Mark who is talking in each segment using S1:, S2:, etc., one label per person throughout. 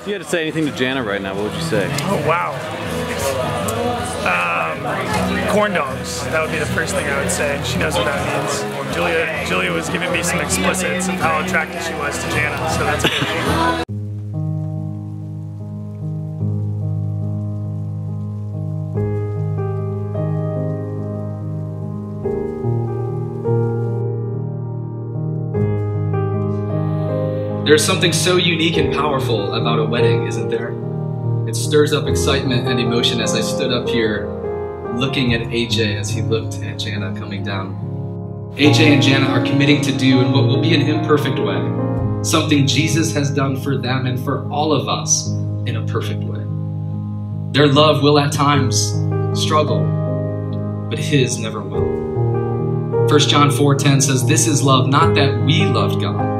S1: If you had to say anything to Jana right now, what would you say?
S2: Oh wow. Um, corn dogs. That would be the first thing I would say. She knows what that means. Julia, Julia was giving me some explicits of how attracted she was to Jana, so that's good.
S3: There's something so unique and powerful about a wedding, isn't there? It stirs up excitement and emotion as I stood up here looking at AJ as he looked at Jana coming down. AJ and Jana are committing to do in what will be an imperfect way, something Jesus has done for them and for all of us in a perfect way. Their love will at times struggle, but his never will. 1 John 4:10 says, "This is love, not that we loved God,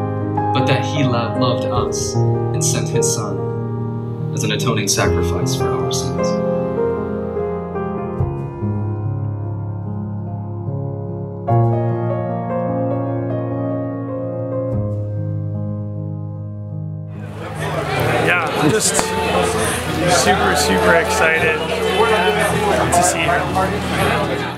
S3: but that he loved, us and sent his son as an atoning sacrifice for our sins.
S2: Yeah, I'm just super, super excited to see her.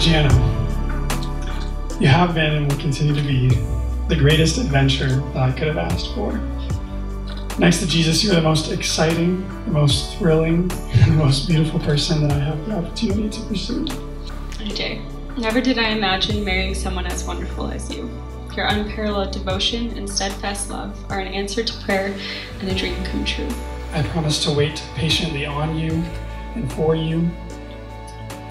S4: Jana, you have been and will continue to be the greatest adventure that I could have asked for. Next to Jesus, you're the most exciting, the most thrilling, and the most beautiful person that I have the opportunity to pursue.
S5: AJ, never did I imagine marrying someone as wonderful as you. Your unparalleled devotion and steadfast love are an answer to prayer and a dream come true.
S4: I promise to wait patiently on you and for you,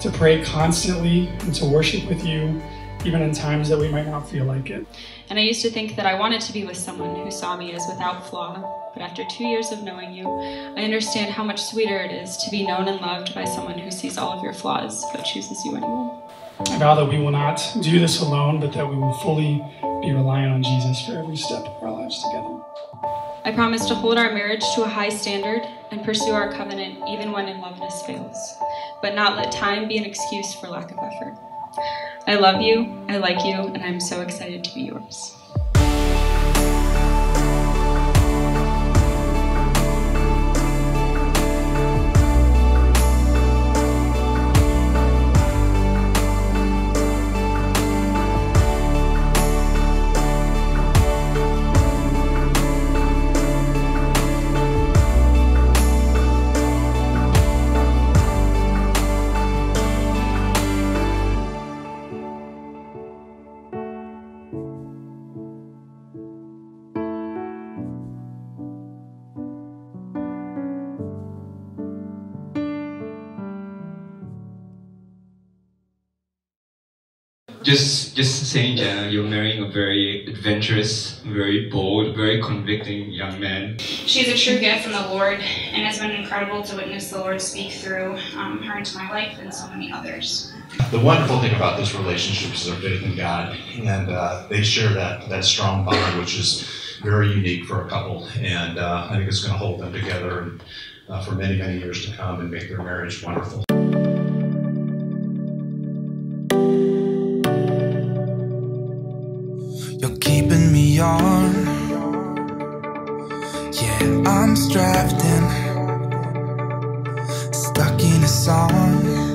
S4: to pray constantly and to worship with you, even in times that we might not feel like it.
S5: And I used to think that I wanted to be with someone who saw me as without flaw. But after two years of knowing you, I understand how much sweeter it is to be known and loved by someone who sees all of your flaws but chooses you anyway.
S4: I vow that we will not do this alone, but that we will fully be reliant on Jesus for every step of our lives together.
S5: I promise to hold our marriage to a high standard and pursue our covenant even when in loveness fails, but not let time be an excuse for lack of effort. I love you, I like you, and I'm so excited to be yours.
S6: Just just saying, Jana, you're marrying a very adventurous, very bold, very convicting young man.
S7: She's a true gift from the Lord, and it's been incredible to witness the Lord speak through um, her into my life and so many others.
S8: The wonderful thing about this relationship is their faith in God, and uh, they share that that strong bond, which is very unique for a couple, and uh, I think it's going to hold them together and, uh, for many, many years to come and make their marriage wonderful.
S9: You're keeping me on. Yeah, I'm strapped in, stuck in a song.